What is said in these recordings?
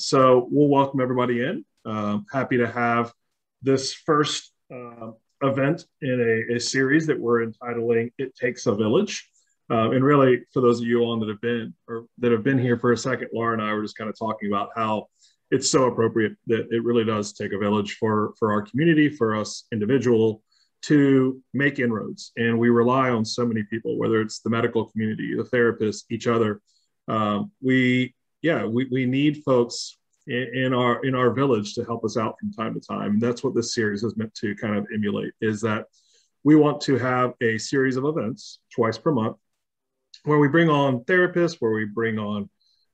so we'll welcome everybody in. Um, happy to have this first uh, event in a, a, series that we're entitling "It Takes a Village." Uh, and really, for those of you on that have been or that have been here for a second, Laura and I were just kind of talking about how it's so appropriate that it really does take a village for for our community, for us individual, to make inroads. And we rely on so many people, whether it's the medical community, the therapists, each other. Um, we yeah, we, we need folks in, in, our in our village to help us out from time to time. And that's what this series is meant to kind of emulate is that we want to have a series of events twice per month where we bring on therapists, where we bring on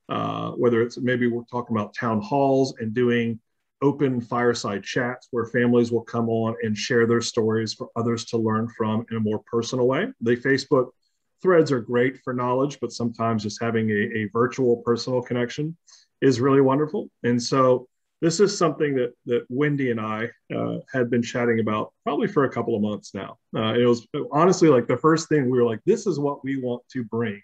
uh, whether it's maybe we're talking about town halls and doing open fireside chats where families will come on and share their stories for others to learn from in a more personal way. The Facebook threads are great for knowledge, but sometimes just having a, a virtual personal connection is really wonderful. And so this is something that that Wendy and I uh, had been chatting about probably for a couple of months now. Uh, it was honestly like the first thing we were like, this is what we want to bring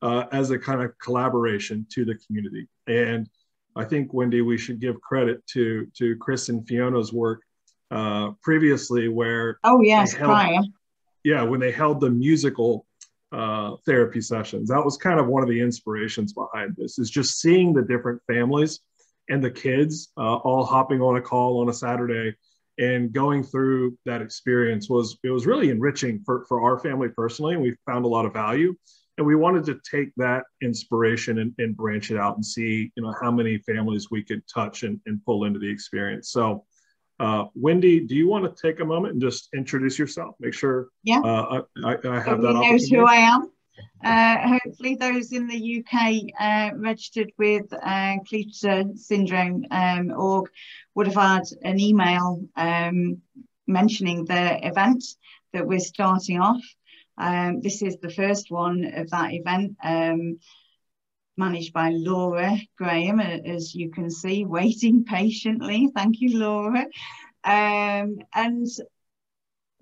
uh, as a kind of collaboration to the community. And I think Wendy, we should give credit to to Chris and Fiona's work uh, previously, where oh yes, held, yeah, when they held the musical uh, therapy sessions. That was kind of one of the inspirations behind this is just seeing the different families and the kids uh, all hopping on a call on a Saturday and going through that experience was it was really enriching for, for our family personally and we found a lot of value and we wanted to take that inspiration and, and branch it out and see you know how many families we could touch and, and pull into the experience so uh, Wendy, do you want to take a moment and just introduce yourself? Make sure yeah. Uh, I, I, have that. knows who I am. Uh, hopefully, those in the UK uh, registered with uh, syndrome um, org would have had an email um, mentioning the event that we're starting off. Um, this is the first one of that event. Managed by Laura Graham, as you can see, waiting patiently. Thank you, Laura. Um, and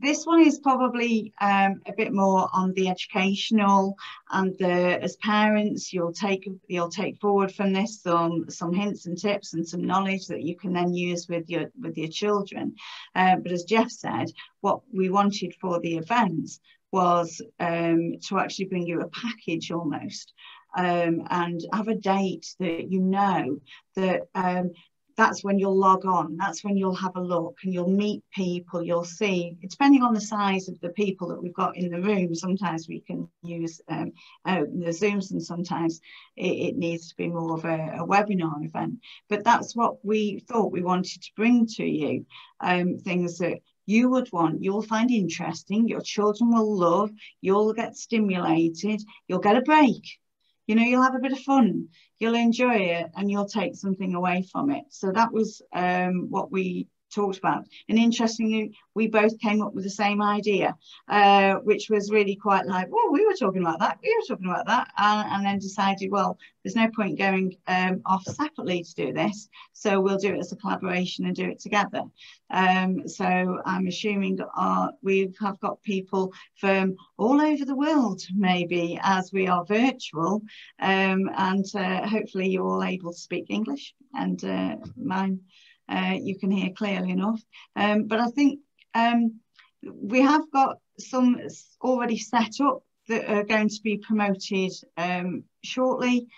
this one is probably um, a bit more on the educational and the as parents you'll take you'll take forward from this some some hints and tips and some knowledge that you can then use with your with your children uh, but as Jeff said what we wanted for the event was um, to actually bring you a package almost um, and have a date that you know that um, that's when you'll log on that's when you'll have a look and you'll meet people you'll see depending on the size of the people that we've got in the room sometimes we can use um, uh, the zooms and sometimes it, it, needs to be more of a, a, webinar event. But that's what we thought we wanted to bring to you um, things that you would want you'll find interesting your children will love you'll get stimulated you'll get a break you know you'll have a bit of fun you'll enjoy it and you'll take something away from it. So that was um, what we talked about. And interestingly, we both came up with the same idea, uh, which was really quite like, oh, we were talking about that, we were talking about that, and, and then decided, well, there's no point going um, off separately to do this, so we'll do it as a collaboration and do it together. Um, so I'm assuming our, we have got people from all over the world, maybe, as we are virtual, um, and uh, hopefully you're all able to speak English, and uh, mine uh, you can hear clearly enough. Um, but I think um, we have got some already set up that are going to be promoted um, shortly.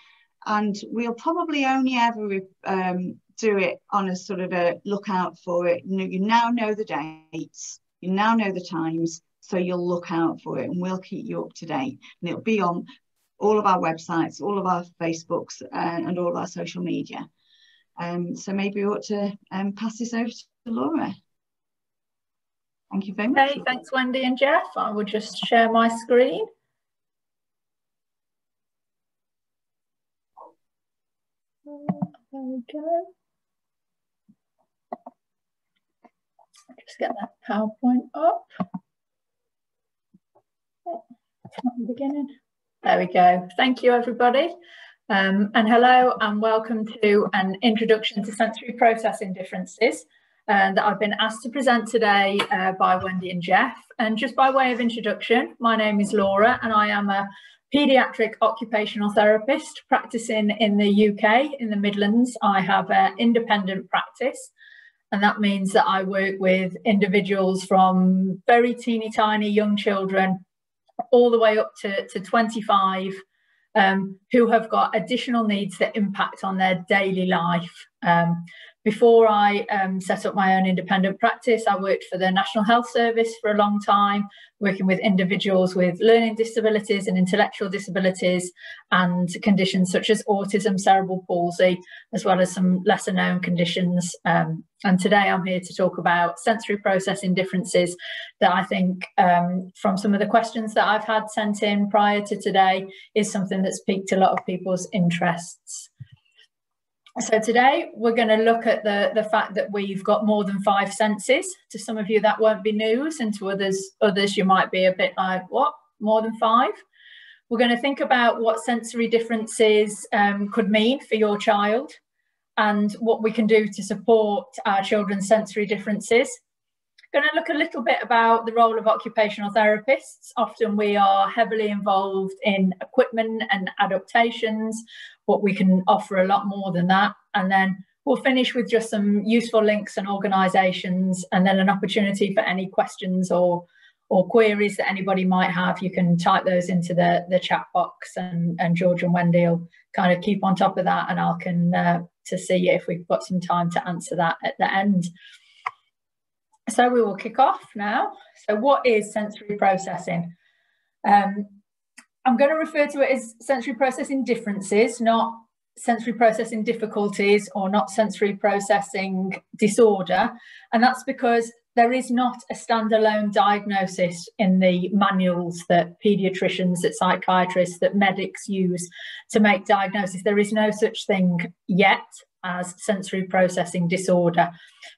And we'll probably only ever um, do it on a sort of a lookout for it. You, now know the dates, you now know the times, so you'll look out for it and we'll keep you up to date. And it'll be on all of our websites, all of our Facebooks, uh, and all of our social media. Um, so maybe we ought to um, pass this over to Laura. Thank you very much. Okay, thanks Wendy and Jeff. I will just share my screen. There we go. Just get that PowerPoint up. It's not the beginning. There we go. Thank you, everybody. Um, and hello and welcome to an introduction to sensory processing differences uh, that I've been asked to present today uh, by Wendy and Jeff. And just by way of introduction, my name is Laura and I am a paediatric occupational therapist practicing in the UK, in the Midlands. I have an independent practice, and that means that I work with individuals from very teeny tiny young children all the way up to, to 25 um, who have got additional needs that impact on their daily life. Um, before I um, set up my own independent practice, I worked for the National Health Service for a long time, working with individuals with learning disabilities and intellectual disabilities and conditions such as autism, cerebral palsy, as well as some lesser known conditions. Um, and today I'm here to talk about sensory processing differences that I think um, from some of the questions that I've had sent in prior to today is something that's piqued a lot of people's interests. So today we're going to look at the, the fact that we've got more than five senses. To some of you that won't be news and to others, others you might be a bit like, what, more than five? We're going to think about what sensory differences um, could mean for your child and what we can do to support our children's sensory differences. Going to look a little bit about the role of occupational therapists. Often we are heavily involved in equipment and adaptations but we can offer a lot more than that. And then we'll finish with just some useful links and organisations, and then an opportunity for any questions or or queries that anybody might have. You can type those into the the chat box, and and George and Wendy will kind of keep on top of that, and I can uh, to see if we've got some time to answer that at the end. So we will kick off now. So what is sensory processing? Um, I'm going to refer to it as sensory processing differences, not sensory processing difficulties or not sensory processing disorder. And that's because there is not a standalone diagnosis in the manuals that paediatricians, that psychiatrists, that medics use to make diagnosis. There is no such thing yet as sensory processing disorder.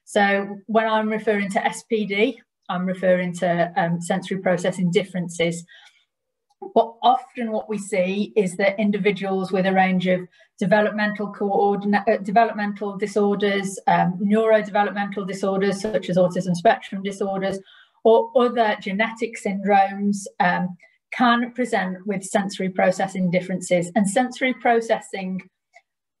So when I'm referring to SPD, I'm referring to um, sensory processing differences. But often what we see is that individuals with a range of developmental uh, developmental disorders, um, neurodevelopmental disorders such as autism spectrum disorders, or other genetic syndromes um, can present with sensory processing differences. And sensory processing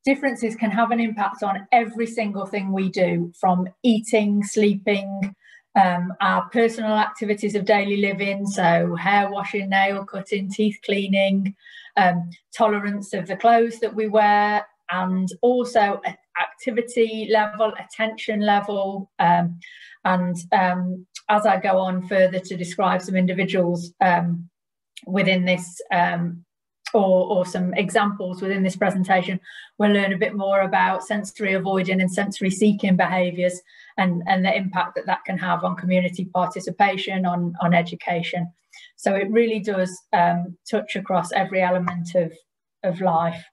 differences can have an impact on every single thing we do, from eating, sleeping, um, our personal activities of daily living, so hair washing, nail cutting, teeth cleaning, um, tolerance of the clothes that we wear, and also activity level, attention level. Um, and um, as I go on further to describe some individuals um, within this um, or, or some examples within this presentation, we'll learn a bit more about sensory avoiding and sensory seeking behaviours and, and the impact that that can have on community participation, on, on education. So it really does um, touch across every element of, of life.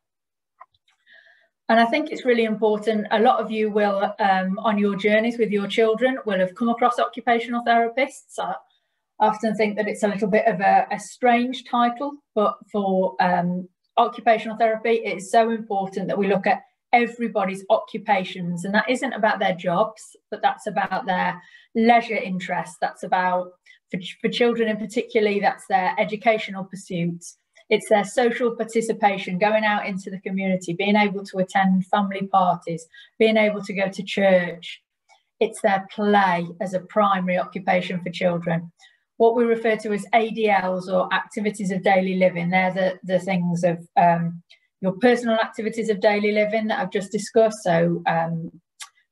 And I think it's really important. A lot of you will, um, on your journeys with your children, will have come across occupational therapists. I often think that it's a little bit of a, a strange title, but for um, occupational therapy, it is so important that we look at everybody's occupations and that isn't about their jobs but that's about their leisure interests. That's about for, for children in particularly that's their educational pursuits. It's their social participation going out into the community being able to attend family parties being able to go to church. It's their play as a primary occupation for children what we refer to as ADLs or activities of daily living. They're the, the things of um, your personal activities of daily living that I've just discussed, so um,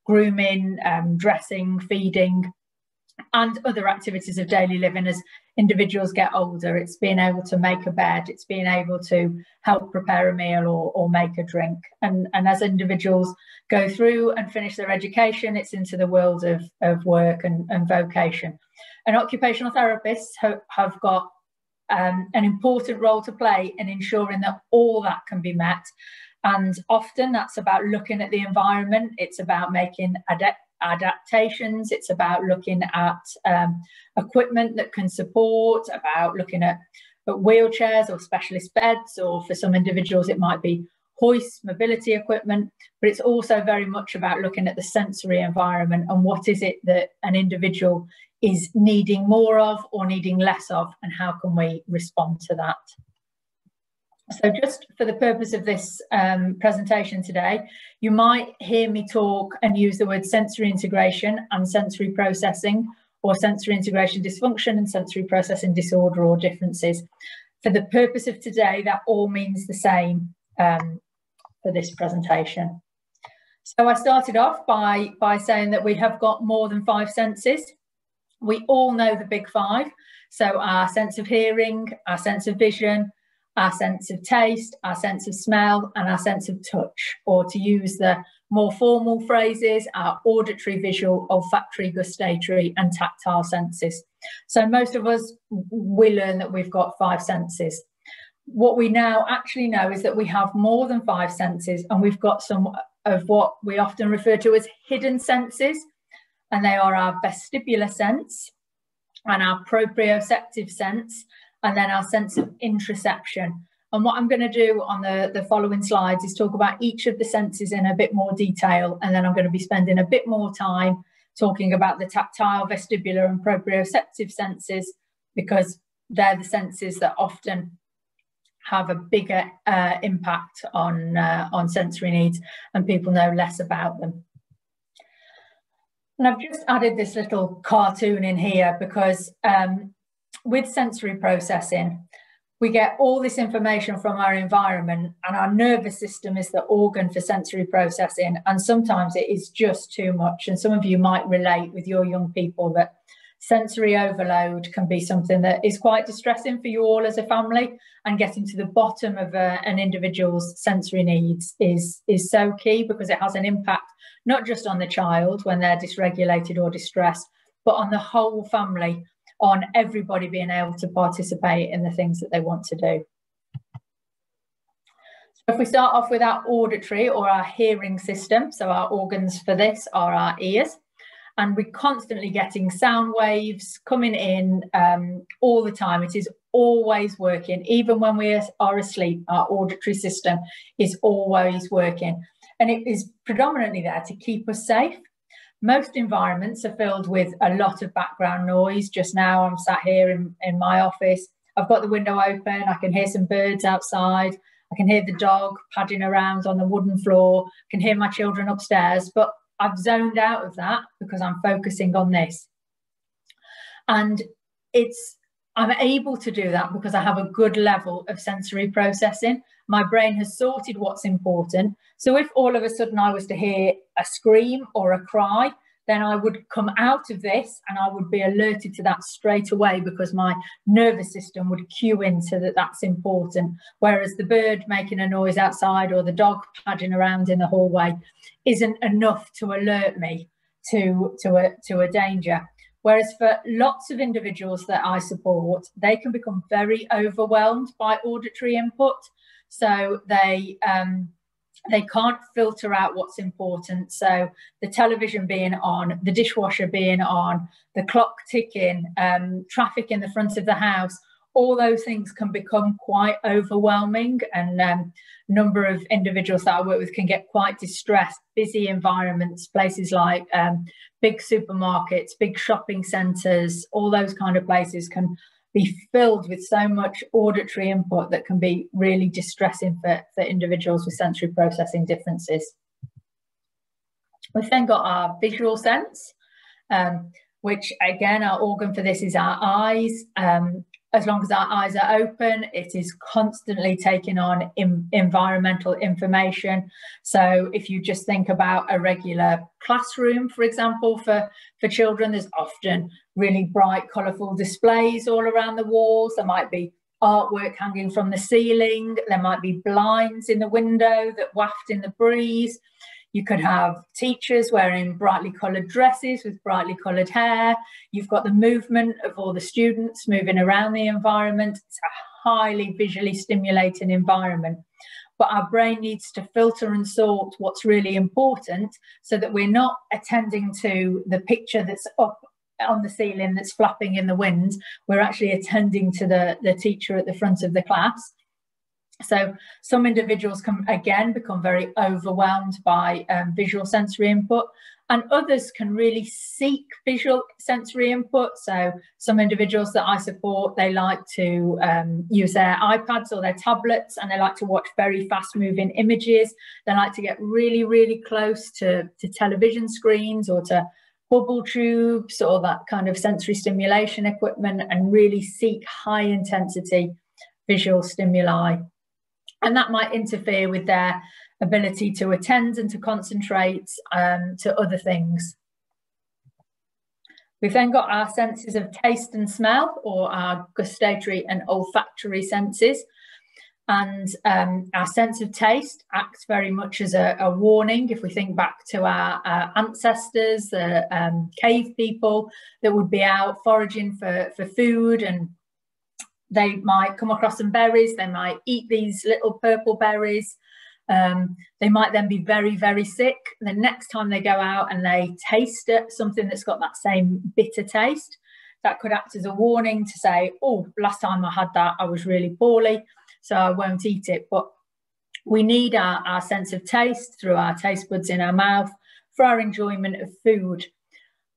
grooming, um, dressing, feeding, and other activities of daily living as individuals get older. It's being able to make a bed, it's being able to help prepare a meal or, or make a drink. And, and as individuals go through and finish their education, it's into the world of, of work and, and vocation. And occupational therapists have, have got um, an important role to play in ensuring that all that can be met. And often that's about looking at the environment, it's about making adaptations, it's about looking at um, equipment that can support, about looking at, at wheelchairs or specialist beds, or for some individuals, it might be hoist mobility equipment, but it's also very much about looking at the sensory environment and what is it that an individual is needing more of or needing less of, and how can we respond to that? So just for the purpose of this um, presentation today, you might hear me talk and use the word sensory integration and sensory processing or sensory integration dysfunction and sensory processing disorder or differences. For the purpose of today, that all means the same um, for this presentation. So I started off by, by saying that we have got more than five senses. We all know the big five. So our sense of hearing, our sense of vision, our sense of taste, our sense of smell, and our sense of touch, or to use the more formal phrases, our auditory, visual, olfactory, gustatory, and tactile senses. So most of us, we learn that we've got five senses. What we now actually know is that we have more than five senses, and we've got some of what we often refer to as hidden senses, and they are our vestibular sense and our proprioceptive sense and then our sense of interoception. And what I'm going to do on the, the following slides is talk about each of the senses in a bit more detail. And then I'm going to be spending a bit more time talking about the tactile, vestibular and proprioceptive senses because they're the senses that often have a bigger uh, impact on, uh, on sensory needs and people know less about them. And I've just added this little cartoon in here because um, with sensory processing, we get all this information from our environment and our nervous system is the organ for sensory processing and sometimes it is just too much and some of you might relate with your young people that sensory overload can be something that is quite distressing for you all as a family and getting to the bottom of a, an individual's sensory needs is is so key because it has an impact not just on the child when they're dysregulated or distressed but on the whole family on everybody being able to participate in the things that they want to do. So if we start off with our auditory or our hearing system, so our organs for this are our ears, and we're constantly getting sound waves coming in um, all the time. It is always working, even when we are asleep, our auditory system is always working. And it is predominantly there to keep us safe most environments are filled with a lot of background noise. Just now, I'm sat here in, in my office. I've got the window open. I can hear some birds outside. I can hear the dog padding around on the wooden floor. I can hear my children upstairs. But I've zoned out of that because I'm focusing on this. And it's I'm able to do that because I have a good level of sensory processing. My brain has sorted what's important. So if all of a sudden I was to hear a scream or a cry, then I would come out of this and I would be alerted to that straight away because my nervous system would cue into that that's important. Whereas the bird making a noise outside or the dog padding around in the hallway isn't enough to alert me to, to, a, to a danger. Whereas for lots of individuals that I support, they can become very overwhelmed by auditory input. So they um, they can't filter out what's important. So the television being on, the dishwasher being on, the clock ticking, um, traffic in the front of the house, all those things can become quite overwhelming and um, number of individuals that I work with can get quite distressed, busy environments, places like um, big supermarkets, big shopping centres, all those kind of places can be filled with so much auditory input that can be really distressing for, for individuals with sensory processing differences. We've then got our visual sense, um, which again, our organ for this is our eyes. Um, as long as our eyes are open, it is constantly taking on in, environmental information. So if you just think about a regular classroom, for example, for, for children, there's often really bright, colourful displays all around the walls. There might be artwork hanging from the ceiling. There might be blinds in the window that waft in the breeze. You could have teachers wearing brightly coloured dresses with brightly coloured hair. You've got the movement of all the students moving around the environment. It's a highly visually stimulating environment. But our brain needs to filter and sort what's really important so that we're not attending to the picture that's up on the ceiling that's flapping in the wind. We're actually attending to the, the teacher at the front of the class. So some individuals can again become very overwhelmed by um, visual sensory input and others can really seek visual sensory input. So some individuals that I support, they like to um, use their iPads or their tablets and they like to watch very fast moving images. They like to get really, really close to, to television screens or to bubble tubes or that kind of sensory stimulation equipment and really seek high intensity visual stimuli and that might interfere with their ability to attend and to concentrate um, to other things. We've then got our senses of taste and smell, or our gustatory and olfactory senses. And um, our sense of taste acts very much as a, a warning. If we think back to our, our ancestors, the um, cave people that would be out foraging for, for food and they might come across some berries, they might eat these little purple berries. Um, they might then be very, very sick. The next time they go out and they taste it, something that's got that same bitter taste, that could act as a warning to say, oh, last time I had that, I was really poorly, so I won't eat it. But we need our, our sense of taste through our taste buds in our mouth for our enjoyment of food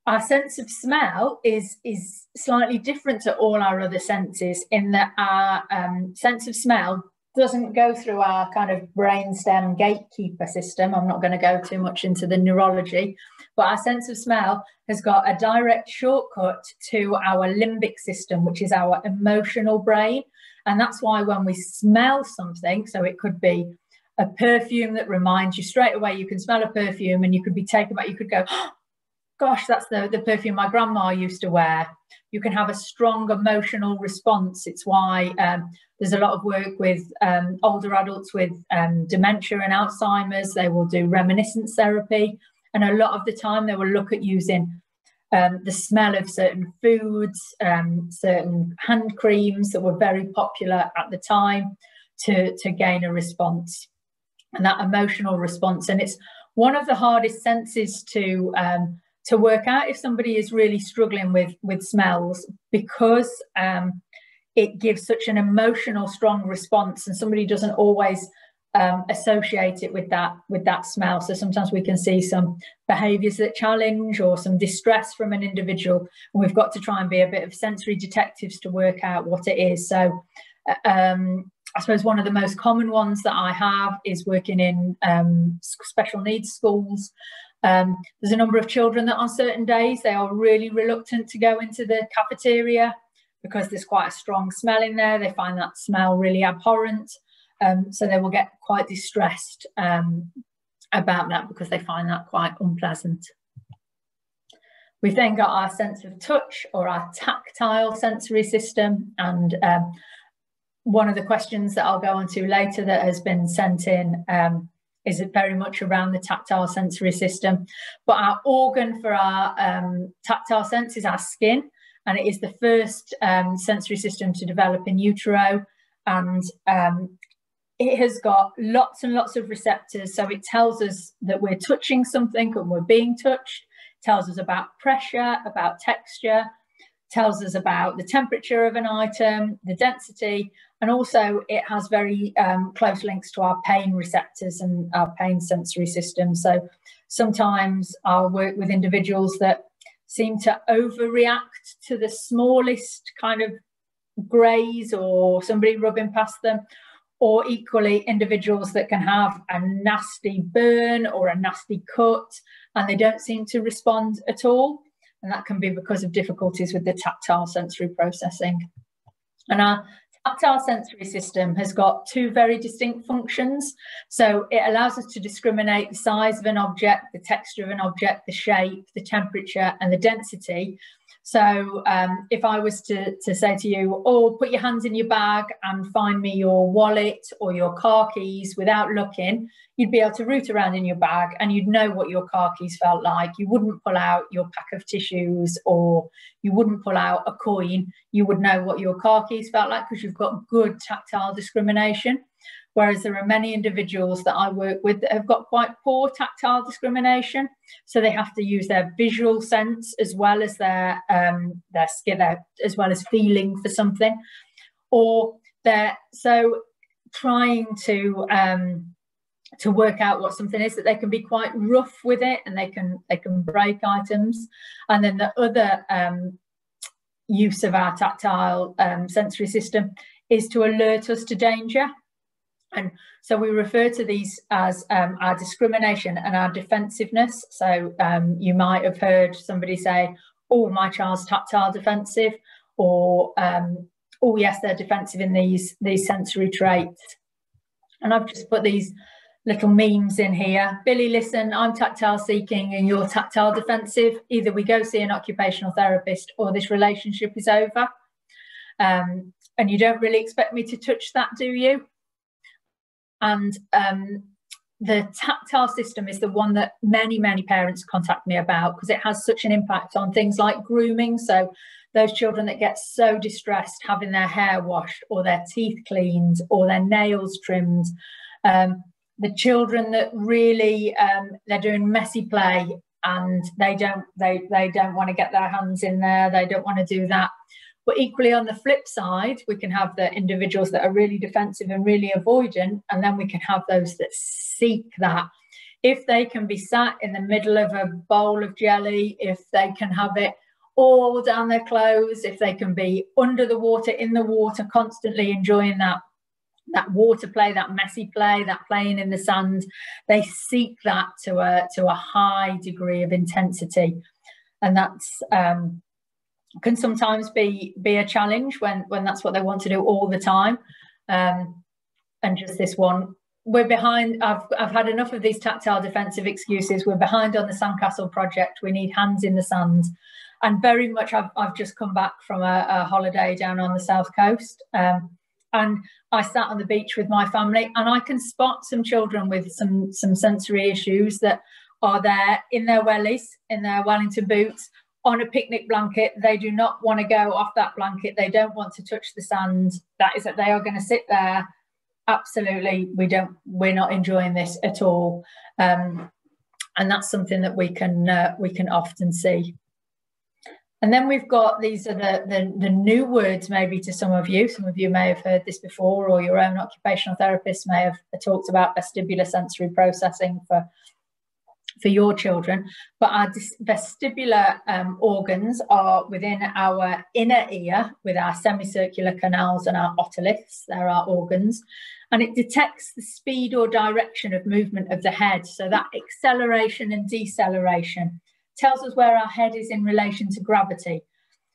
our sense of smell is is slightly different to all our other senses in that our um, sense of smell doesn't go through our kind of brainstem gatekeeper system. I'm not going to go too much into the neurology, but our sense of smell has got a direct shortcut to our limbic system, which is our emotional brain. And that's why when we smell something, so it could be a perfume that reminds you straight away, you can smell a perfume and you could be taken back, you could go, gosh, that's the, the perfume my grandma used to wear. You can have a strong emotional response. It's why um, there's a lot of work with um, older adults with um, dementia and Alzheimer's. They will do reminiscence therapy. And a lot of the time, they will look at using um, the smell of certain foods, um, certain hand creams that were very popular at the time to, to gain a response and that emotional response. And it's one of the hardest senses to um, to work out if somebody is really struggling with with smells because um, it gives such an emotional strong response and somebody doesn't always um, associate it with that with that smell. So sometimes we can see some behaviors that challenge or some distress from an individual and we've got to try and be a bit of sensory detectives to work out what it is. So uh, um, I suppose one of the most common ones that I have is working in um, special needs schools um, there's a number of children that on certain days they are really reluctant to go into the cafeteria because there's quite a strong smell in there. They find that smell really abhorrent. Um, so they will get quite distressed um, about that because they find that quite unpleasant. We've then got our sense of touch or our tactile sensory system. And um, one of the questions that I'll go on to later that has been sent in um, is very much around the tactile sensory system. But our organ for our um, tactile sense is our skin, and it is the first um, sensory system to develop in utero. And um, it has got lots and lots of receptors. So it tells us that we're touching something and we're being touched, it tells us about pressure, about texture, tells us about the temperature of an item, the density, and also it has very um, close links to our pain receptors and our pain sensory system. So sometimes I'll work with individuals that seem to overreact to the smallest kind of graze or somebody rubbing past them, or equally individuals that can have a nasty burn or a nasty cut and they don't seem to respond at all. And that can be because of difficulties with the tactile sensory processing. And our tactile sensory system has got two very distinct functions. So it allows us to discriminate the size of an object, the texture of an object, the shape, the temperature, and the density so um, if I was to, to say to you, oh, put your hands in your bag and find me your wallet or your car keys without looking, you'd be able to root around in your bag and you'd know what your car keys felt like. You wouldn't pull out your pack of tissues or you wouldn't pull out a coin. You would know what your car keys felt like because you've got good tactile discrimination. Whereas there are many individuals that I work with that have got quite poor tactile discrimination. So they have to use their visual sense as well as their um, their skin, as well as feeling for something. Or they're so trying to um, to work out what something is that they can be quite rough with it and they can they can break items and then the other um, use of our tactile um, sensory system is to alert us to danger and so we refer to these as um, our discrimination and our defensiveness so um, you might have heard somebody say oh my child's tactile defensive or um, oh yes they're defensive in these these sensory traits and I've just put these little memes in here. Billy, listen, I'm tactile seeking and you're tactile defensive. Either we go see an occupational therapist or this relationship is over. Um, and you don't really expect me to touch that, do you? And um, the tactile system is the one that many, many parents contact me about because it has such an impact on things like grooming. So those children that get so distressed having their hair washed or their teeth cleaned or their nails trimmed, um, the children that really um, they're doing messy play and they don't they they don't want to get their hands in there they don't want to do that but equally on the flip side we can have the individuals that are really defensive and really avoidant and then we can have those that seek that. If they can be sat in the middle of a bowl of jelly if they can have it all down their clothes if they can be under the water in the water constantly enjoying that that water play, that messy play, that playing in the sand, they seek that to a to a high degree of intensity, and that's um, can sometimes be be a challenge when when that's what they want to do all the time. Um, and just this one, we're behind. I've I've had enough of these tactile defensive excuses. We're behind on the sandcastle project. We need hands in the sand. And very much, I've, I've just come back from a, a holiday down on the south coast, um, and I sat on the beach with my family and I can spot some children with some some sensory issues that are there in their wellies, in their Wellington boots, on a picnic blanket. They do not want to go off that blanket. They don't want to touch the sand. That is that they are going to sit there. Absolutely, we don't. We're not enjoying this at all, um, and that's something that we can uh, we can often see. And then we've got these are the, the, the, new words maybe to some of you. Some of you may have heard this before, or your own occupational therapist may have talked about vestibular sensory processing for, for your children. But our vestibular um, organs are within our inner ear with our semicircular canals and our otoliths. There are our organs. And it detects the speed or direction of movement of the head. So that acceleration and deceleration tells us where our head is in relation to gravity.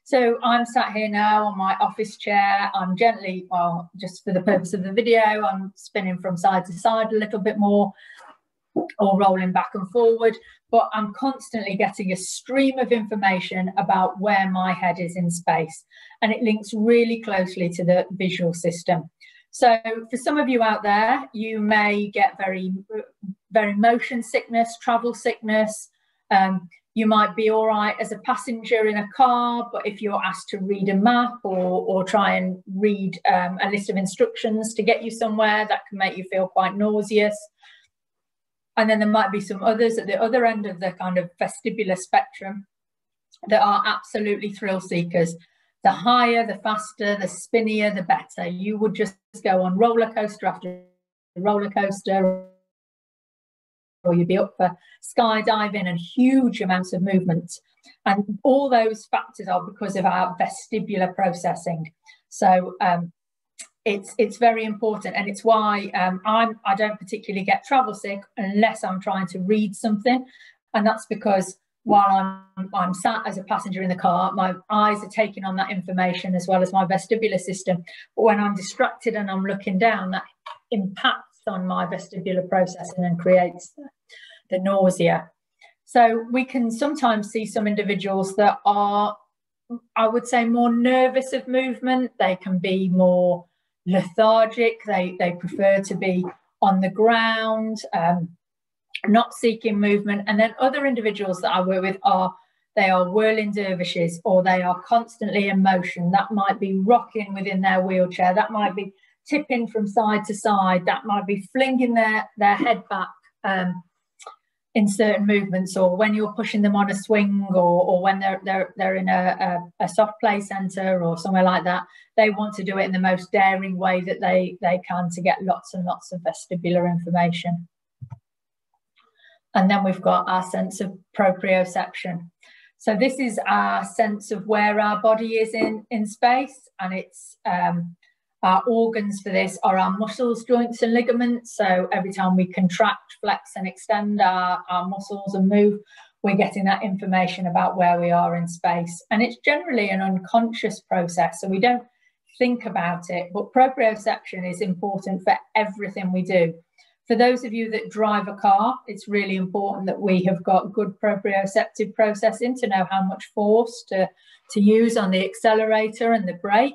So I'm sat here now on my office chair. I'm gently, well, just for the purpose of the video, I'm spinning from side to side a little bit more or rolling back and forward, but I'm constantly getting a stream of information about where my head is in space. And it links really closely to the visual system. So for some of you out there, you may get very, very motion sickness, travel sickness, um, you might be all right as a passenger in a car, but if you're asked to read a map or, or try and read um, a list of instructions to get you somewhere, that can make you feel quite nauseous. And then there might be some others at the other end of the kind of vestibular spectrum that are absolutely thrill seekers. The higher, the faster, the spinnier, the better. You would just go on roller coaster after roller coaster or you'd be up for skydiving and huge amounts of movement. And all those factors are because of our vestibular processing. So um, it's it's very important, and it's why um, I'm I don't particularly get travel sick unless I'm trying to read something, and that's because while I'm I'm sat as a passenger in the car, my eyes are taking on that information as well as my vestibular system. But when I'm distracted and I'm looking down, that impacts on my vestibular processing and creates the, the nausea. So we can sometimes see some individuals that are, I would say, more nervous of movement. They can be more lethargic. They, they prefer to be on the ground, um, not seeking movement. And then other individuals that I work with are they are whirling dervishes or they are constantly in motion. That might be rocking within their wheelchair. That might be tipping from side to side. That might be flinging their, their head back. Um, in certain movements or when you're pushing them on a swing or, or when they're, they're, they're in a, a, a soft play centre or somewhere like that, they want to do it in the most daring way that they, they can to get lots and lots of vestibular information. And then we've got our sense of proprioception. So this is our sense of where our body is in, in space and it's um, our organs for this are our muscles, joints and ligaments. So every time we contract, flex and extend our, our muscles and move, we're getting that information about where we are in space. And it's generally an unconscious process. So we don't think about it, but proprioception is important for everything we do. For those of you that drive a car, it's really important that we have got good proprioceptive processing to know how much force to, to use on the accelerator and the brake.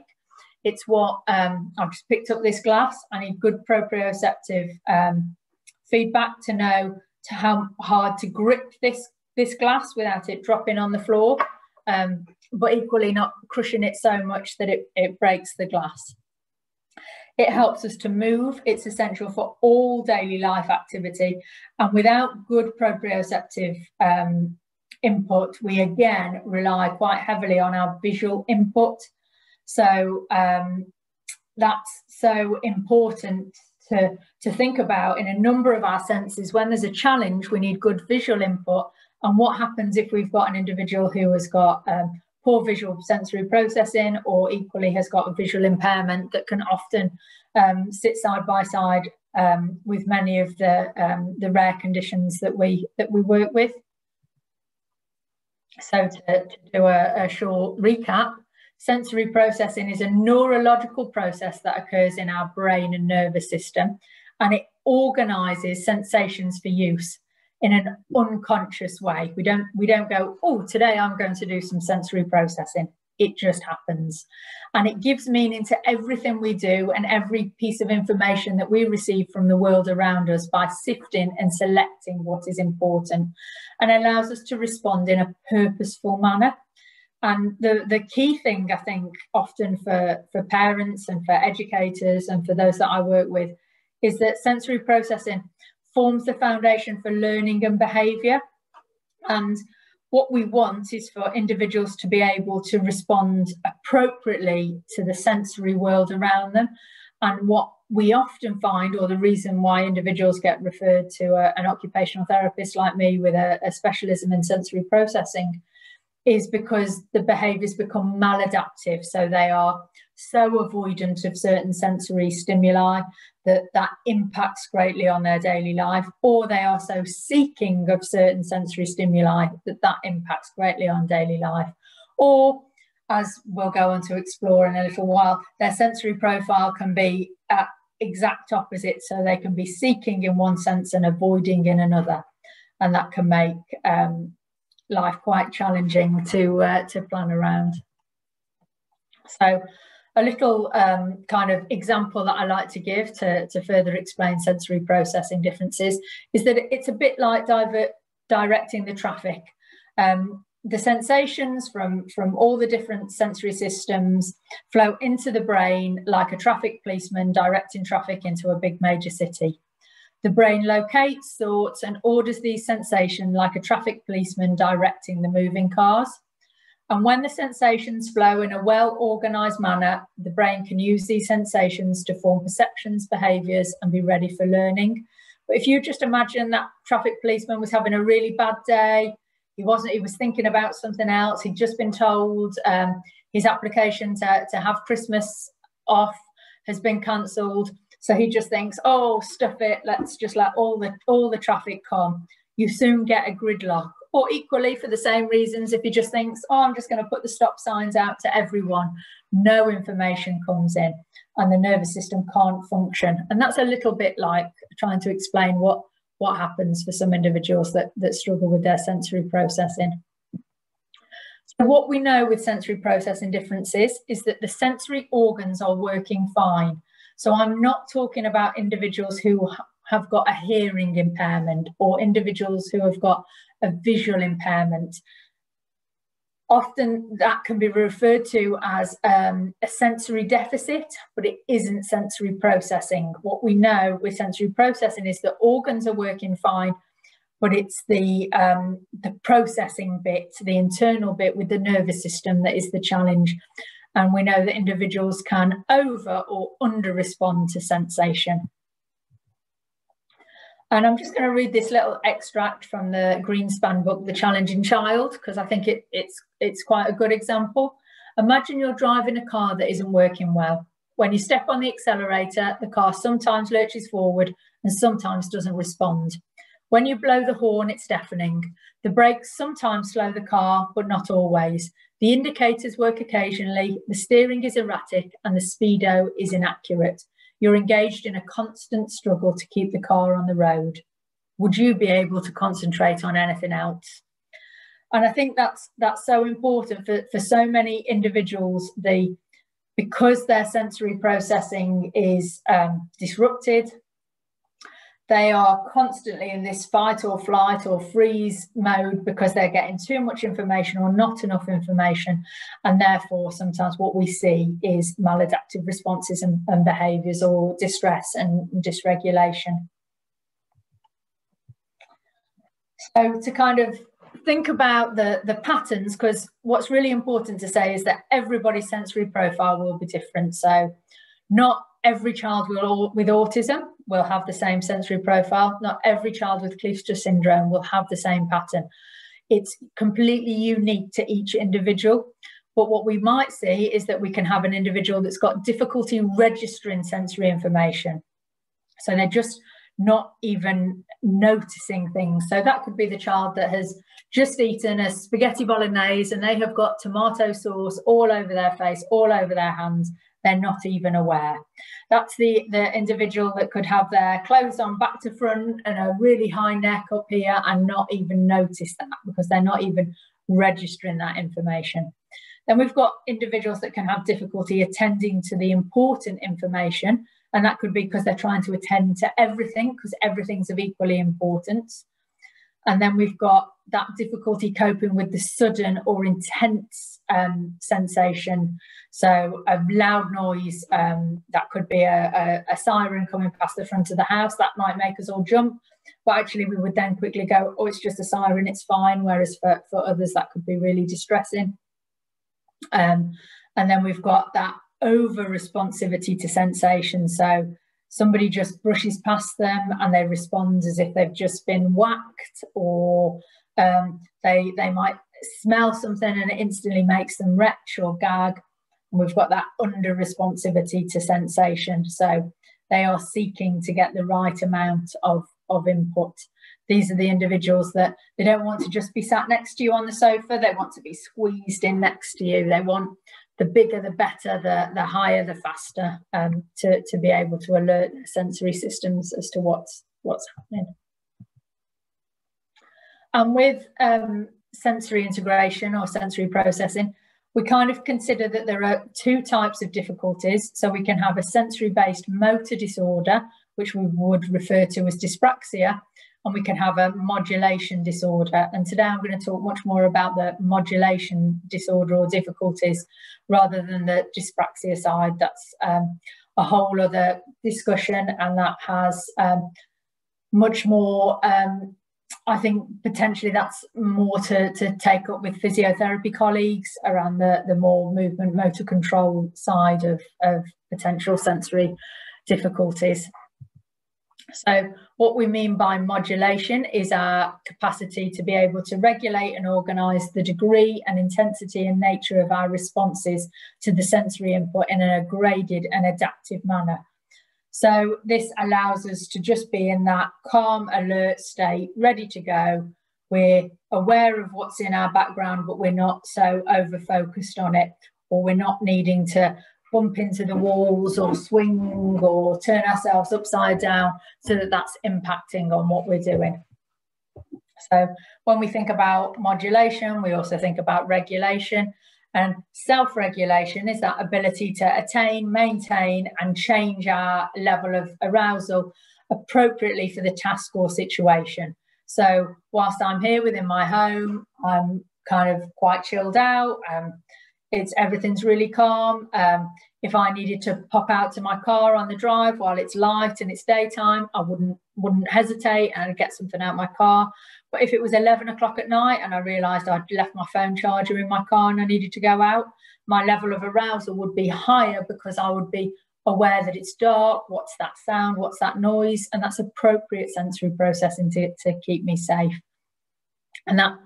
It's what um, I've just picked up this glass. I need good proprioceptive um, feedback to know to how hard to grip this this glass without it dropping on the floor, um, but equally not crushing it so much that it, it breaks the glass. It helps us to move. It's essential for all daily life activity. And without good proprioceptive um, input, we again rely quite heavily on our visual input so um, that's so important to, to think about in a number of our senses. When there's a challenge, we need good visual input. And what happens if we've got an individual who has got um, poor visual sensory processing or equally has got a visual impairment that can often um, sit side by side um, with many of the, um, the rare conditions that we, that we work with. So to, to do a, a short recap, Sensory processing is a neurological process that occurs in our brain and nervous system, and it organizes sensations for use in an unconscious way. We don't we don't go, oh, today I'm going to do some sensory processing. It just happens. And it gives meaning to everything we do and every piece of information that we receive from the world around us by sifting and selecting what is important and allows us to respond in a purposeful manner and the, the key thing, I think, often for, for parents and for educators and for those that I work with, is that sensory processing forms the foundation for learning and behaviour. And what we want is for individuals to be able to respond appropriately to the sensory world around them. And what we often find, or the reason why individuals get referred to a, an occupational therapist like me with a, a specialism in sensory processing, is because the behaviours become maladaptive. So they are so avoidant of certain sensory stimuli that that impacts greatly on their daily life, or they are so seeking of certain sensory stimuli that that impacts greatly on daily life, or as we'll go on to explore in a little while, their sensory profile can be at exact opposite. So they can be seeking in one sense and avoiding in another. And that can make um, life quite challenging to uh, to plan around. So a little um, kind of example that I like to give to, to further explain sensory processing differences is that it's a bit like divert, directing the traffic. Um, the sensations from, from all the different sensory systems flow into the brain like a traffic policeman directing traffic into a big major city. The brain locates thoughts and orders these sensations like a traffic policeman directing the moving cars. And when the sensations flow in a well organized manner, the brain can use these sensations to form perceptions, behaviors, and be ready for learning. But if you just imagine that traffic policeman was having a really bad day, he wasn't, he was thinking about something else, he'd just been told um, his application to, to have Christmas off has been cancelled so he just thinks, oh, stuff it, let's just let all the all the traffic come. You soon get a gridlock. Or equally, for the same reasons, if he just thinks, oh, I'm just going to put the stop signs out to everyone, no information comes in and the nervous system can't function. And that's a little bit like trying to explain what, what happens for some individuals that, that struggle with their sensory processing. So what we know with sensory processing differences is that the sensory organs are working fine. So I'm not talking about individuals who have got a hearing impairment or individuals who have got a visual impairment. Often that can be referred to as um, a sensory deficit, but it isn't sensory processing. What we know with sensory processing is that organs are working fine but it's the um, the processing bit, the internal bit with the nervous system that is the challenge. And we know that individuals can over or under respond to sensation. And I'm just going to read this little extract from the Greenspan book, The Challenging Child, because I think it, it's, it's quite a good example. Imagine you're driving a car that isn't working well. When you step on the accelerator, the car sometimes lurches forward and sometimes doesn't respond. When you blow the horn, it's deafening. The brakes sometimes slow the car, but not always. The indicators work occasionally, the steering is erratic, and the speedo is inaccurate. You're engaged in a constant struggle to keep the car on the road. Would you be able to concentrate on anything else? And I think that's that's so important for, for so many individuals. The because their sensory processing is um, disrupted, they are constantly in this fight or flight or freeze mode because they're getting too much information or not enough information. And therefore, sometimes what we see is maladaptive responses and, and behaviours or distress and dysregulation. So, to kind of think about the, the patterns, because what's really important to say is that everybody's sensory profile will be different. So, not every child will, with autism will have the same sensory profile. Not every child with Kleefstra syndrome will have the same pattern. It's completely unique to each individual. But what we might see is that we can have an individual that's got difficulty registering sensory information. So they're just not even noticing things. So that could be the child that has just eaten a spaghetti bolognese and they have got tomato sauce all over their face, all over their hands, they're not even aware. That's the, the individual that could have their clothes on back to front and a really high neck up here and not even notice that because they're not even registering that information. Then we've got individuals that can have difficulty attending to the important information, and that could be because they're trying to attend to everything because everything's of equally importance. And then we've got that difficulty coping with the sudden or intense um, sensation. So a loud noise, um, that could be a, a, a, siren coming past the front of the house, that might make us all jump. But actually we would then quickly go, oh, it's just a siren, it's fine. Whereas for, for others, that could be really distressing. Um, and then we've got that over responsivity to sensation. So somebody just brushes past them and they respond as if they've just been whacked or um, they they might smell something and it instantly makes them retch or gag. And we've got that under responsivity to sensation. So they are seeking to get the right amount of of input. These are the individuals that they don't want to just be sat next to you on the sofa. They want to be squeezed in next to you. They want the bigger the better, the, the higher the faster um, to, to be able to alert sensory systems as to what's, what's happening. And with um, sensory integration or sensory processing, we kind of consider that there are two types of difficulties. So we can have a sensory based motor disorder, which we would refer to as dyspraxia, and we can have a modulation disorder. And today I'm going to talk much more about the modulation disorder or difficulties rather than the dyspraxia side. That's um, a whole other discussion, and that has um, much more. Um, I think potentially that's more to, to take up with physiotherapy colleagues around the, the more movement motor control side of, of potential sensory difficulties. So what we mean by modulation is our capacity to be able to regulate and organise the degree and intensity and nature of our responses to the sensory input in a graded and adaptive manner. So this allows us to just be in that calm, alert state, ready to go. We're aware of what's in our background, but we're not so over focused on it, or we're not needing to bump into the walls or swing or turn ourselves upside down so that that's impacting on what we're doing. So when we think about modulation, we also think about regulation and self-regulation is that ability to attain, maintain and change our level of arousal appropriately for the task or situation. So whilst I'm here within my home, I'm kind of quite chilled out. Um, it's everything's really calm. Um, if I needed to pop out to my car on the drive while it's light and it's daytime, I wouldn't wouldn't hesitate and I'd get something out my car. But if it was 11 o'clock at night and I realised I'd left my phone charger in my car and I needed to go out, my level of arousal would be higher because I would be aware that it's dark, what's that sound, what's that noise, and that's appropriate sensory processing to, to keep me safe. And that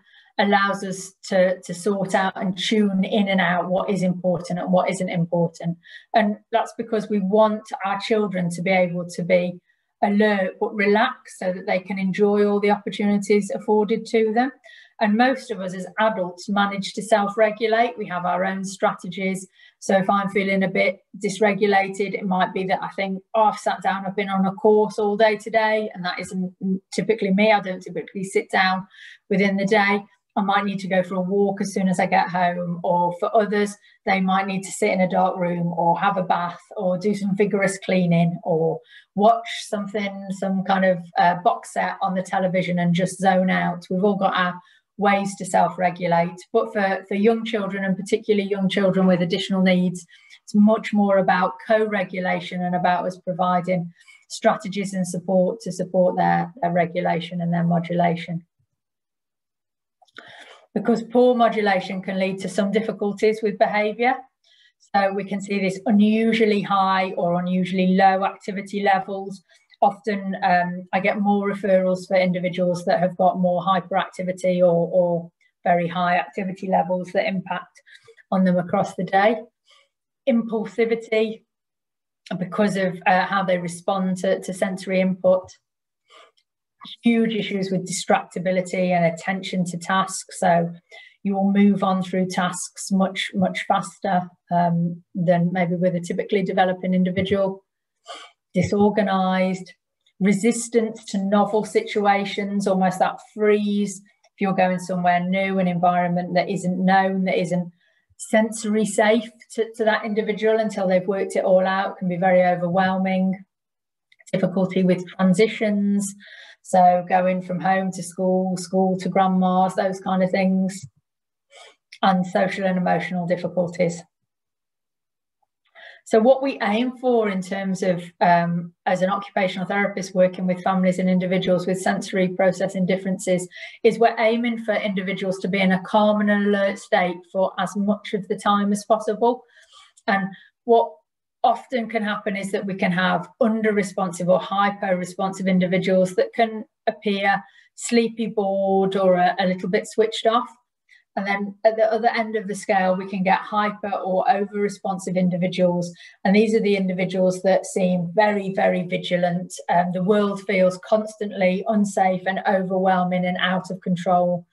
allows us to, to sort out and tune in and out what is important and what isn't important. And that's because we want our children to be able to be alert but relaxed so that they can enjoy all the opportunities afforded to them. And most of us as adults manage to self regulate. We have our own strategies. So if I'm feeling a bit dysregulated, it might be that I think, oh, I've sat down, I've been on a course all day today, and that isn't typically me. I don't typically sit down within the day. I might need to go for a walk as soon as I get home, or for others, they might need to sit in a dark room or have a bath or do some vigorous cleaning or watch something, some kind of uh, box set on the television and just zone out. We've all got our ways to self regulate, but for, for young children and particularly young children with additional needs, it's much more about co regulation and about us providing strategies and support to support their, their regulation and their modulation because poor modulation can lead to some difficulties with behaviour. So we can see this unusually high or unusually low activity levels. Often um, I get more referrals for individuals that have got more hyperactivity or, or very high activity levels that impact on them across the day. Impulsivity, because of uh, how they respond to, to sensory input huge issues with distractibility and attention to tasks. So you will move on through tasks much, much faster um, than maybe with a typically developing individual. Disorganized, resistance to novel situations, almost that freeze. If you're going somewhere new, an environment that isn't known, that isn't sensory safe to, to that individual until they've worked it all out, can be very overwhelming. Difficulty with transitions, so going from home to school, school to grandma's, those kind of things, and social and emotional difficulties. So what we aim for in terms of um, as an occupational therapist working with families and individuals with sensory processing differences is we're aiming for individuals to be in a calm and alert state for as much of the time as possible. And what often can happen is that we can have under responsive or hyper responsive individuals that can appear sleepy, bored, or a, a, little bit switched off. And then at the other end of the scale, we can get hyper or over responsive individuals. And these are the individuals that seem very, very vigilant. Um, the world feels constantly unsafe and overwhelming and out of control.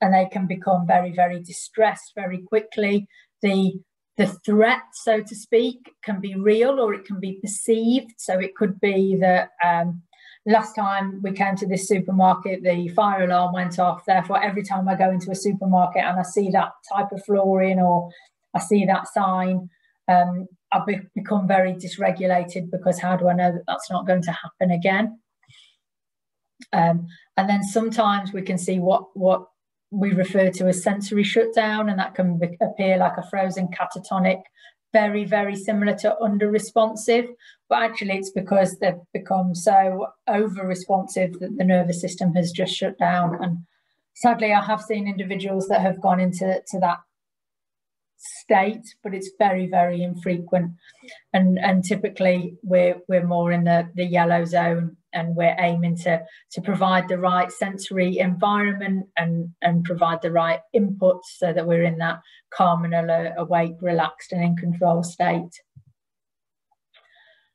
And they can become very, very distressed very quickly. The the threat, so to speak, can be real or it can be perceived. So it could be that um, last time we came to this supermarket, the fire alarm went off. Therefore, every time I go into a supermarket and I see that type of flooring or I see that sign, um, I be- become very dysregulated because how do I know that that's not going to happen again? Um, and then sometimes we can see what what we refer to as sensory shutdown, and that can appear like a frozen catatonic, very, very similar to under responsive. But actually, it's because they've become so over responsive that the nervous system has just shut down. And sadly, I have seen individuals that have gone into to that state, but it's very, very infrequent. And and typically we're we're more in the, the yellow zone and we're aiming to to provide the right sensory environment and and provide the right inputs so that we're in that calm and alert, awake, relaxed, and in control state.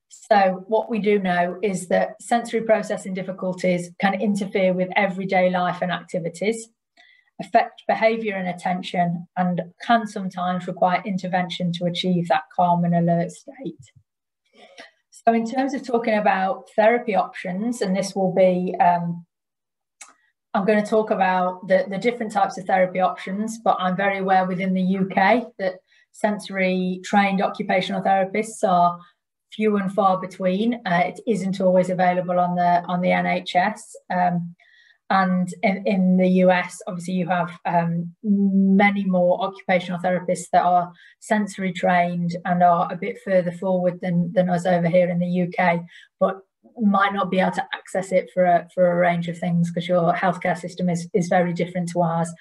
So what we do know is that sensory processing difficulties can interfere with everyday life and activities, affect behaviour and attention, and can sometimes require intervention to achieve that calm and alert state. So, in terms of talking about therapy options, and this will be, um, I'm going to talk about the, the different types of therapy options, but I'm very aware within the UK that sensory trained occupational therapists are few and far between. Uh, it isn't always available on the on the NHS. Um, and in, in the US, obviously, you have um, many more occupational therapists that are sensory trained and are a bit further forward than, than us over here in the UK. But might not be able to access it for a, for a range of things because your healthcare system is, is very different to ours.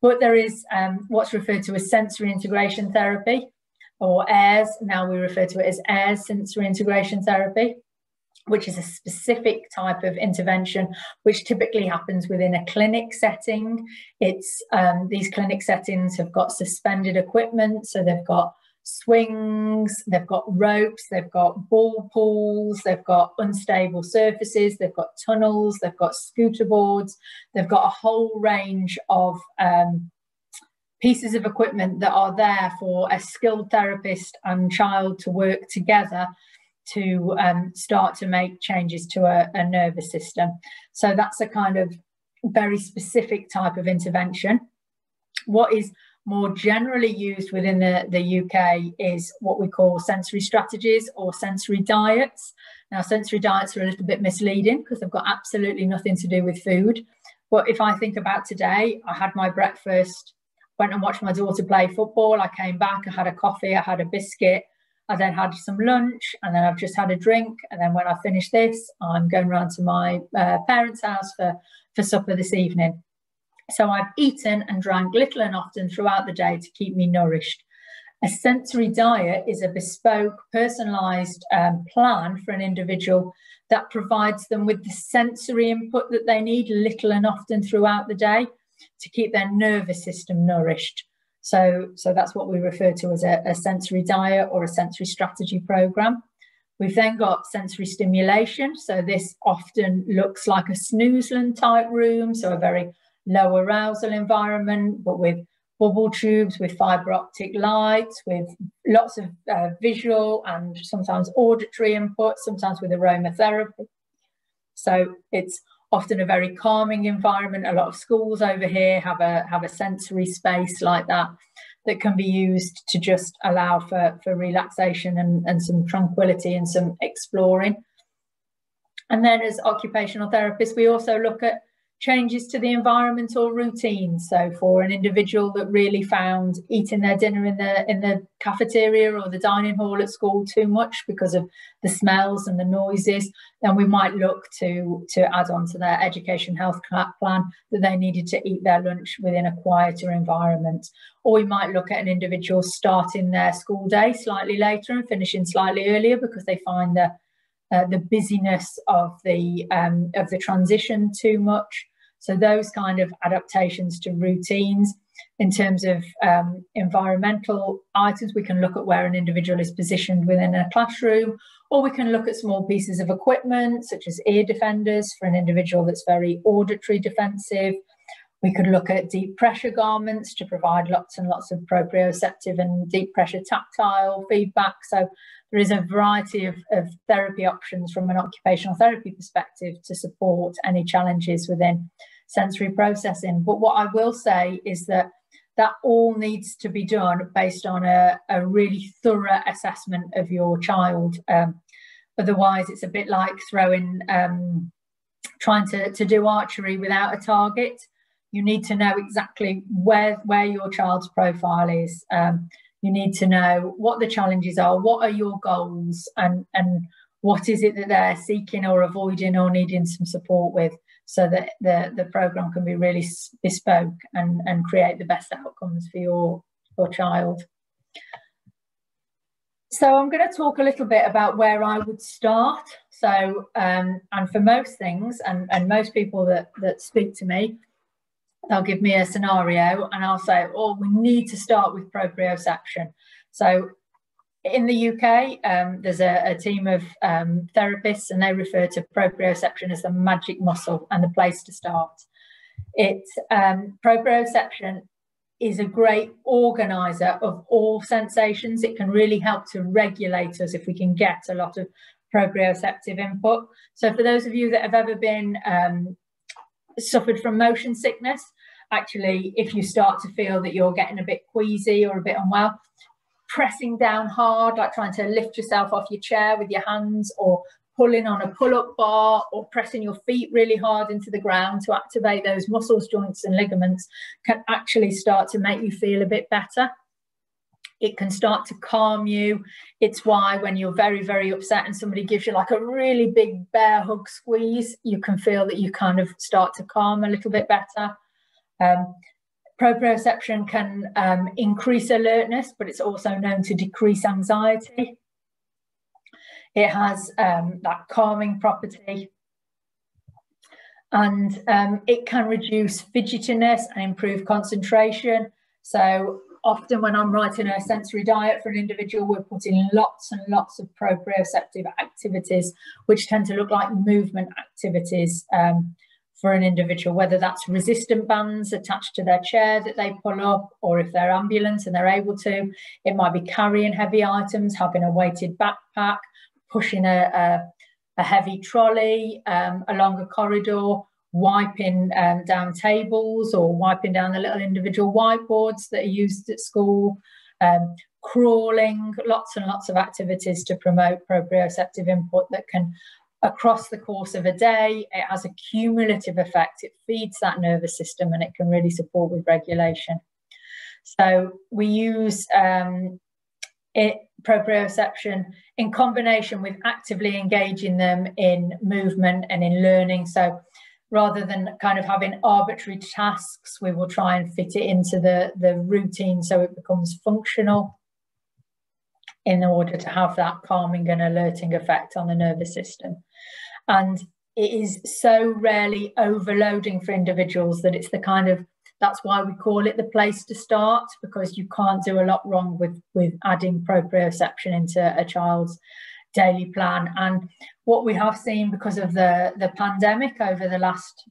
But there is um, what's referred to as sensory integration therapy, or Ayres. Now we refer to it as Ayres sensory integration therapy, which is a specific type of intervention which typically happens within a clinic setting. It's um, these clinic settings have got suspended equipment, so they've got swings, they've got ropes, they've got ball pools, they've got unstable surfaces, they've got tunnels, they've got scooter boards, they've got a whole range of um, pieces of equipment that are there for a skilled therapist and child to work together to um, start to make changes to a, a nervous system. So that's a kind of very specific type of intervention. What is more generally used within the, the UK is what we call sensory strategies or sensory diets. Now, sensory diets are a little bit misleading because they've got absolutely nothing to do with food. But if I think about today, I had my breakfast, went and watched my daughter play football. I came back, I had a coffee, I had a biscuit. I then had some lunch and then I've just had a drink. And then when I finish this, I'm going round to my uh, parents' house for, for supper this evening. So I've eaten and drank little and often throughout the day to keep me nourished. A sensory diet is a bespoke, personalised um, plan for an individual that provides them with the sensory input that they need little and often throughout the day to keep their nervous system nourished. So, so that's what we refer to as a, a sensory diet or a sensory strategy program. We've then got sensory stimulation. So this often looks like a Snoezelen type room, so a very low arousal environment, but with bubble tubes, with fiber optic lights, with lots of uh, visual and sometimes auditory input, sometimes with aromatherapy. So it's often a very calming environment. A lot of schools over here have a have a sensory space like that that can be used to just allow for, for relaxation and, and some tranquility and some exploring. And then as occupational therapists, we also look at changes to the environment or routine. So for an individual that really found eating their dinner in the in the cafeteria or the dining hall at school too much because of the smells and the noises, then we might look to to add on to their education health plan that they needed to eat their lunch within a quieter environment. Or we might look at an individual starting their school day slightly later and finishing slightly earlier because they find the uh, the busyness of the um, of the transition too much. So those kind of adaptations to routines. In terms of um, environmental items, we can look at where an individual is positioned within a classroom, or we can look at small pieces of equipment, such as ear defenders for an individual that's very auditory defensive. We could look at deep pressure garments to provide lots and lots of proprioceptive and deep pressure tactile feedback. So there is a variety of, of therapy options from an occupational therapy perspective to support any challenges within sensory processing. But what I will say is that that all needs to be done based on a, a really thorough assessment of your child. Um, otherwise, it's a bit like throwing, um, trying to, to do archery without a target. You need to know exactly where, where your child's profile is. Um, you need to know what the challenges are, what are your goals, and, and what is it that they're seeking or avoiding or needing some support with so that the, the program can be really bespoke and, and create the best outcomes for your, your child. So I'm going to talk a little bit about where I would start. So, um, and for most things, and, and most people that, that speak to me, they'll give me a scenario and I'll say, oh, we need to start with proprioception. So in the UK, um, there's a, a, team of um, therapists and they refer to proprioception as the magic muscle and the place to start. It, um, proprioception is a great organizer of all sensations. It can really help to regulate us if we can get a lot of proprioceptive input. So for those of you that have ever been um, suffered from motion sickness, actually, if you start to feel that you're getting a bit queasy or a bit unwell, pressing down hard, like trying to lift yourself off your chair with your hands or pulling on a pull-up bar or pressing your feet really hard into the ground to activate those muscles, joints and ligaments can actually start to make you feel a bit better. it can start to calm you. It's why when you're very, very upset and somebody gives you like a really big bear hug squeeze, you can feel that you kind of start to calm a little bit better. Um, proprioception can um, increase alertness, but it's also known to decrease anxiety. It has um, that calming property. And um, it can reduce fidgetiness and improve concentration. So often when I'm writing a sensory diet for an individual, we're putting lots and lots of proprioceptive activities, which tend to look like movement activities um, for an individual, whether that's resistant bands attached to their chair that they pull up, or if they're ambulant and they're able to, it might be carrying heavy items, having a weighted backpack, pushing a, a, a heavy trolley um, along a corridor, wiping um, down tables or wiping down the little individual whiteboards that are used at school, um, crawling, lots and lots of activities to promote proprioceptive input that can, across the course of a day, it has a cumulative effect. It feeds that nervous system and it can really support with regulation. So we use um, it, proprioception in combination with actively engaging them in movement and in learning. So rather than kind of having arbitrary tasks, we will try and fit it into the, the routine so it becomes functional in order to have that calming and alerting effect on the nervous system. And it is so rarely overloading for individuals that it's the kind of that's why we call it the place to start because you can't do a lot wrong with with adding proprioception into a child's daily plan. And what we have seen because of the, the pandemic over the last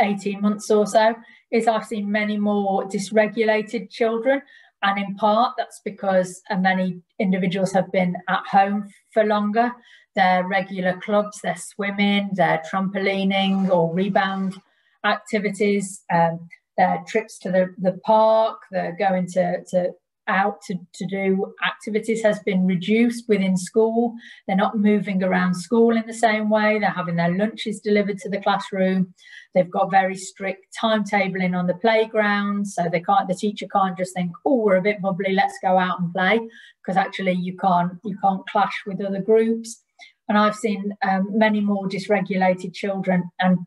18 months or so is I've seen many more dysregulated children. And in part, that's because uh, many individuals have been at home for longer. Their regular clubs, their swimming, their trampolining or rebound activities, um, their trips to the, the park, they're going to, to out to, to do activities has been reduced within school. They're not moving around school in the same way. They're having their lunches delivered to the classroom. They've got very strict timetabling on the playground. So they can't the teacher can't just think, oh, we're a bit bubbly, let's go out and play. Because actually you can't you can't clash with other groups. And I've seen um, many more dysregulated children. And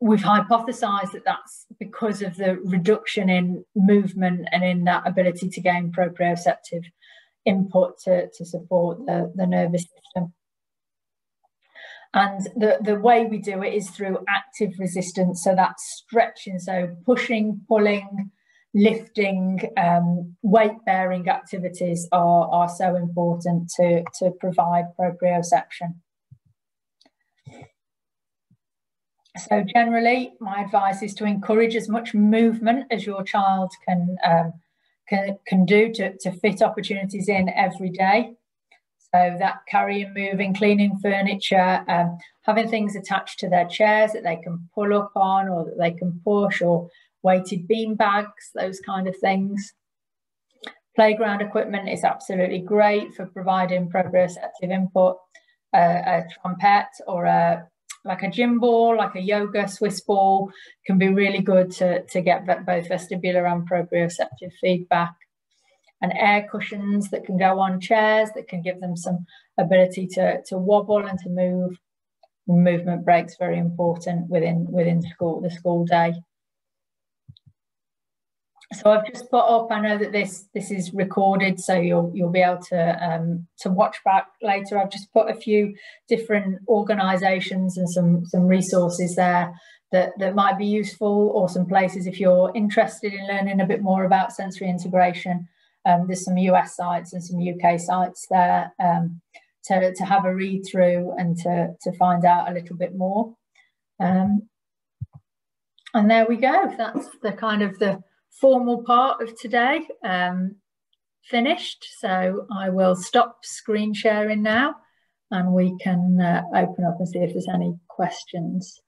we've hypothesized that that's because of the reduction in movement and in that ability to gain proprioceptive input to, to support the, the nervous system. And the, the way we do it is through active resistance. So that's stretching, so pushing, pulling, lifting, um, weight bearing activities are, are so important to, to provide proprioception. So generally, my advice is to encourage as much movement as your child can um, can, can do to, to fit opportunities in every day. So that carrying, moving, cleaning furniture, um, having things attached to their chairs that they can pull up on or that they can push or weighted bean bags, those kind of things. Playground equipment is absolutely great for providing proprioceptive input. Uh, a trampette or a like a gym ball, like a yoga Swiss ball, can be really good to, to get both vestibular and proprioceptive feedback. And air cushions that can go on chairs that can give them some ability to, to wobble and to move. Movement breaks very important within within school the school day. So I've just put up. I know that this this is recorded, so you'll you'll be able to um, to watch back later. I've just put a few different organisations and some some resources there that that might be useful, or some places if you're interested in learning a bit more about sensory integration. Um, there's some US sites and some UK sites there um, to to have a read through and to to find out a little bit more. Um, and there we go. That's the kind of the formal part of today um, finished. So I will stop screen sharing now and we can uh, open up and see if there's any questions.